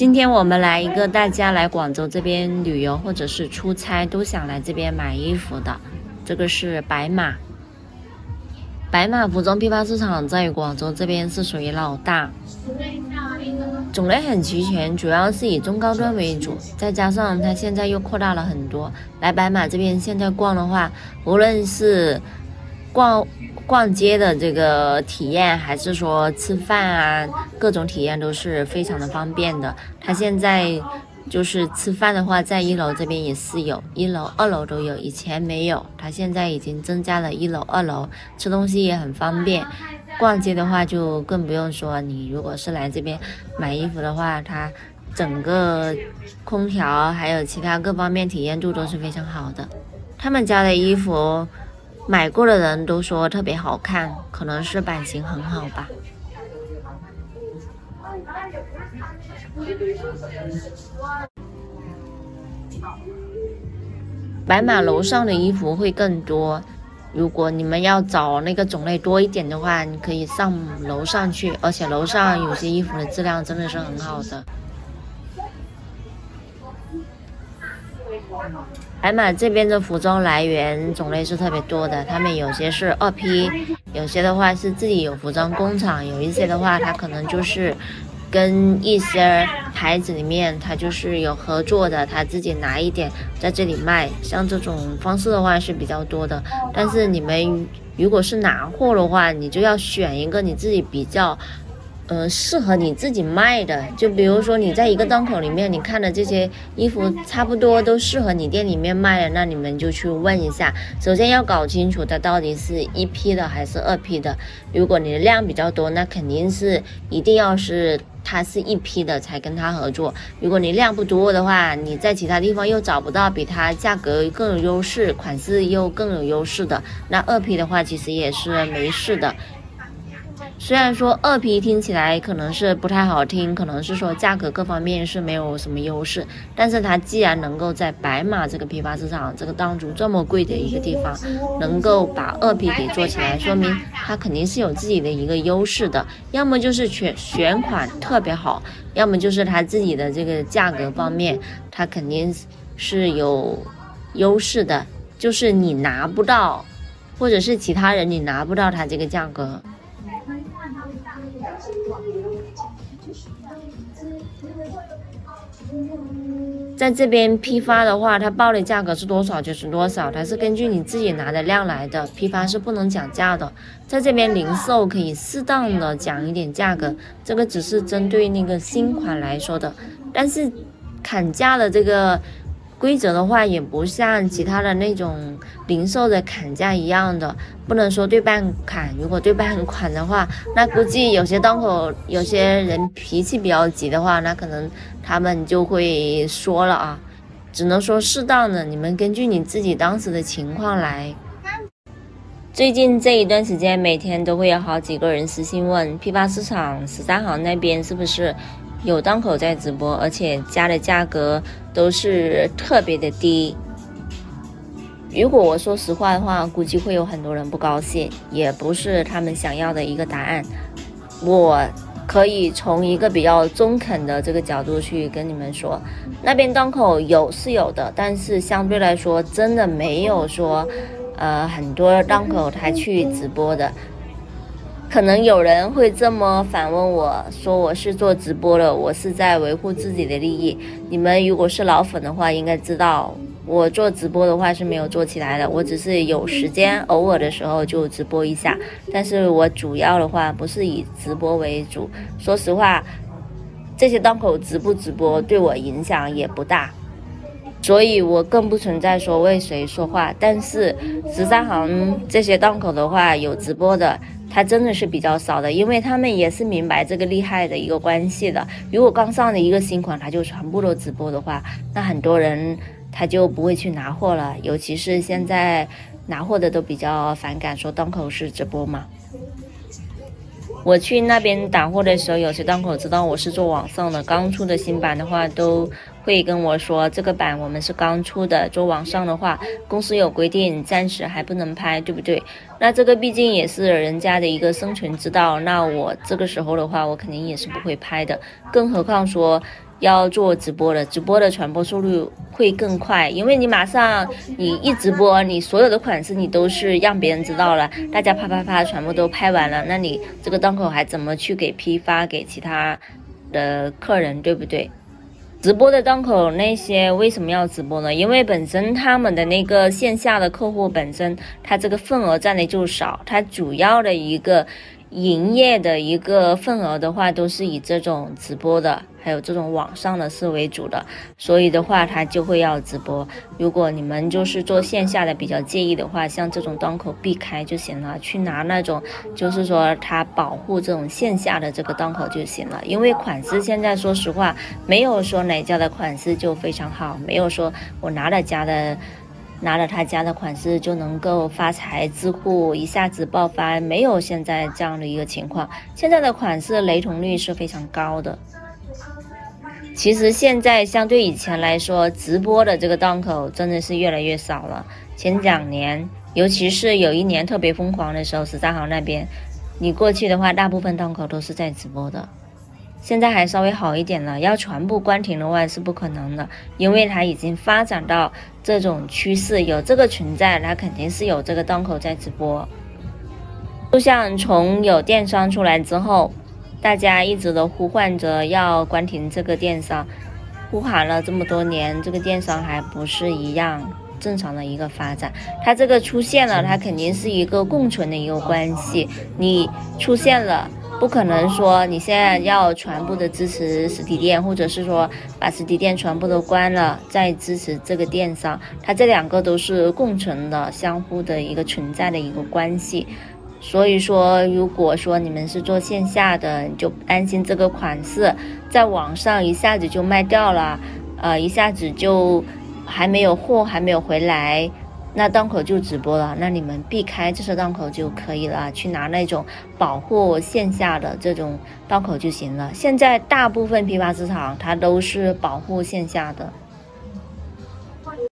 今天我们来一个大家来广州这边旅游或者是出差都想来这边买衣服的，这个是白马。白马服装批发市场在广州这边是属于老大，种类很齐全，主要是以中高端为主，再加上它现在又扩大了很多。来白马这边现在逛的话，无论是逛。逛街的这个体验，还是说吃饭啊，各种体验都是非常的方便的。他现在就是吃饭的话，在一楼这边也是有，一楼、二楼都有，以前没有，他现在已经增加了一楼、二楼，吃东西也很方便。逛街的话就更不用说，你如果是来这边买衣服的话，它整个空调还有其他各方面体验度都是非常好的。他们家的衣服。买过的人都说特别好看，可能是版型很好吧。白马楼上的衣服会更多，如果你们要找那个种类多一点的话，你可以上楼上去，而且楼上有些衣服的质量真的是很好的。海马这边的服装来源种类是特别多的，他们有些是二批，有些的话是自己有服装工厂，有一些的话他可能就是跟一些牌子里面他就是有合作的，他自己拿一点在这里卖，像这种方式的话是比较多的。但是你们如果是拿货的话，你就要选一个你自己比较。呃，适合你自己卖的，就比如说你在一个档口里面，你看的这些衣服差不多都适合你店里面卖的，那你们就去问一下。首先要搞清楚它到底是一批的还是二批的。如果你的量比较多，那肯定是一定要是它是一批的才跟他合作。如果你量不多的话，你在其他地方又找不到比它价格更有优势、款式又更有优势的，那二批的话其实也是没事的。虽然说二批听起来可能是不太好听，可能是说价格各方面是没有什么优势，但是它既然能够在白马这个批发市场这个档主这么贵的一个地方，能够把二批给做起来，说明它肯定是有自己的一个优势的，要么就是选选款特别好，要么就是它自己的这个价格方面，它肯定是有优势的，就是你拿不到，或者是其他人你拿不到它这个价格。在这边批发的话，它报的价格是多少就是多少，它是根据你自己拿的量来的，批发是不能讲价的。在这边零售可以适当的讲一点价格，这个只是针对那个新款来说的，但是砍价的这个。规则的话也不像其他的那种零售的砍价一样的，不能说对半砍。如果对半砍的话，那估计有些档口有些人脾气比较急的话，那可能他们就会说了啊。只能说适当的，你们根据你自己当时的情况来。最近这一段时间，每天都会有好几个人私信问批发市场十三行那边是不是。有档口在直播，而且加的价格都是特别的低。如果我说实话的话，估计会有很多人不高兴，也不是他们想要的一个答案。我可以从一个比较中肯的这个角度去跟你们说，那边档口有是有的，但是相对来说，真的没有说，呃，很多档口他去直播的。可能有人会这么反问我说：“我是做直播的，我是在维护自己的利益。你们如果是老粉的话，应该知道我做直播的话是没有做起来的。我只是有时间，偶尔的时候就直播一下。但是我主要的话不是以直播为主。说实话，这些档口直不直播对我影响也不大，所以我更不存在说为谁说话。但是十三行这些档口的话，有直播的。”他真的是比较少的，因为他们也是明白这个厉害的一个关系的。如果刚上的一个新款，他就全部都直播的话，那很多人他就不会去拿货了。尤其是现在拿货的都比较反感，说档口是直播嘛。我去那边打货的时候，有些档口知道我是做网上的，刚出的新版的话都。会跟我说这个版我们是刚出的，做网上的话，公司有规定，暂时还不能拍，对不对？那这个毕竟也是人家的一个生存之道，那我这个时候的话，我肯定也是不会拍的。更何况说，要做直播的，直播的传播速率会更快，因为你马上你一直播，你所有的款式你都是让别人知道了，大家啪啪啪全部都拍完了，那你这个档口还怎么去给批发给其他的客人，对不对？直播的档口那些为什么要直播呢？因为本身他们的那个线下的客户本身，他这个份额占的就少，他主要的一个。营业的一个份额的话，都是以这种直播的，还有这种网上的是为主的，所以的话，他就会要直播。如果你们就是做线下的比较介意的话，像这种端口避开就行了，去拿那种就是说他保护这种线下的这个端口就行了。因为款式现在说实话，没有说哪家的款式就非常好，没有说我拿了家的。拿了他家的款式就能够发财致富，一下子爆发，没有现在这样的一个情况。现在的款式雷同率是非常高的。其实现在相对以前来说，直播的这个档口真的是越来越少了。前两年，尤其是有一年特别疯狂的时候，十三号那边，你过去的话，大部分档口都是在直播的。现在还稍微好一点了，要全部关停的话是不可能的，因为它已经发展到这种趋势，有这个存在，它肯定是有这个档口在直播。就像从有电商出来之后，大家一直都呼唤着要关停这个电商，呼喊了这么多年，这个电商还不是一样正常的一个发展。它这个出现了，它肯定是一个共存的一个关系，你出现了。不可能说你现在要全部的支持实体店，或者是说把实体店全部都关了再支持这个电商，它这两个都是共存的、相互的一个存在的一个关系。所以说，如果说你们是做线下的，你就担心这个款式在网上一下子就卖掉了，呃，一下子就还没有货，还没有回来。那档口就直播了，那你们避开这些档口就可以了，去拿那种保护线下的这种档口就行了。现在大部分批发市场它都是保护线下的。